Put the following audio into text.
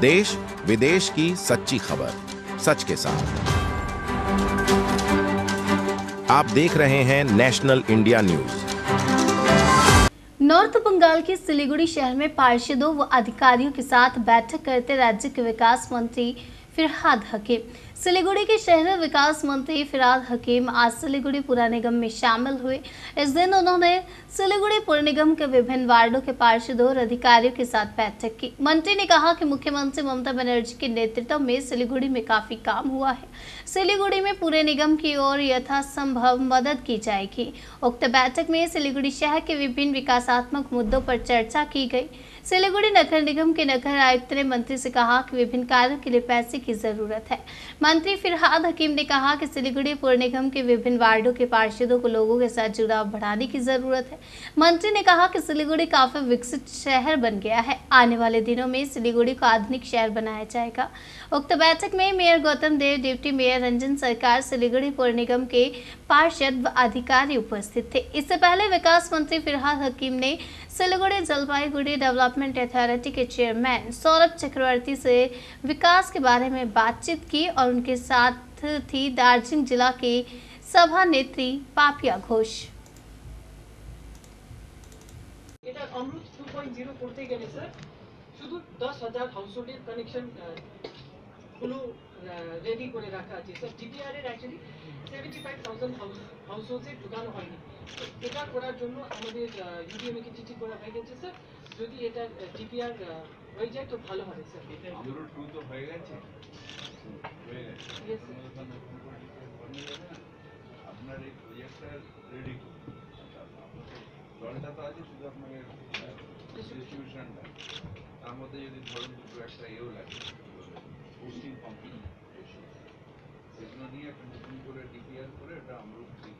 देश विदेश की सच्ची खबर, सच के साथ। आप देख रहे हैं national India news. North Bengal के सिलीगुड़ी शहर में पार्षदों व अधिकारियों के साथ बैठक करते राज्य के विकास मंत्री फिरहाद हकीम। सिलीगुड़ी के शहर विकास मंत्री फिराद हकीम आज सिलीगुड़ी पुरा निगम में शामिल हुए। इस दिन उन्होंने सिलीगुड़ी पुर निगम के विभिन्न वार्डों के पार्षदों और अधिकारियों के साथ बैठक की। मंत्री ने कहा कि मुख्यमंत्री ममता बनर्जी के नेतृत्व में सिलीगुड़ी में काफ़ी काम हुआ है। सिलीगुड़ी में पूरे निगम की ओर यथासंभव मदद की जाएगी। उक्त बैठक में सिलीगुड़ी शहर के विभिन्न विकासात्मक मुद्दों पर चर्चा की गई। सिलीगुड़ी नगर निगम के नगर आयुक्त ने मंत्री से कहा कि विभिन्न कार्यों के लिए पैसे की ज़रूरत है। मंत्री फिरहाद हकीम ने कहा कि सिलीगुड़ी पुर निगम के विभिन्न वार्डों के पार्षदों को लोगों के साथ जुड़ाव बढ़ाने की ज़रूरत है। मंत्री ने कहा कि सिलीगुड़ी काफ़ी विकसित शहर बन गया है। आने वाले दिनों में सिलीगुड़ी को आधुनिक शहर बनाया जाएगा। उक्त बैठक में mayor Gautam Deb, deputy mayor Ranjan Sarkar, Siliguri पुर निगम के पार्षद व अधिकारी उपस्थित थे। इससे पहले विकास मंत्री फिरहाद हकीम ने सिलीगुड़ी जलपाईगुड़ी डेवलपमेंट अथॉरिटी के चेयरमैन सौरभ चक्रवर्ती से विकास के बारे में बातचीत की और साथ थी दार्जिलिंग जिला के सभा नेत्री पापिया घोष এটা অমৃত টু পয়েন্ট জিরো করতে গেলে স্যার শুধু দশ হাজার হাউসহোল্ডের কানেকশন গুলো রেডি করে রাখা আছে স্যার ডিপিআর এর অ্যাকচুয়ালি সেভেন্টি ফাইভ থাউজেন্ড হাউসহোল্ডে ঢুকানো হয়নি তো এটা করার জন্য আমাদের ইউডিএমএ কে চিঠি করা হয়ে গেছে স্যার যদি এটা ডিপিআর হয়ে যায় তো ভালো হবে স্যার আমরো টু তো হয়ে গেছে আপনার এই প্রজেক্টটা রেডি দলটা তো আছে শুধু আপনাকে তার মধ্যে যদি ধরুন একটা ইয়েও লাগে পোস্টিং নিয়ে একটা নতুন করে ডিপিআর করে এটা আমরা ঠিক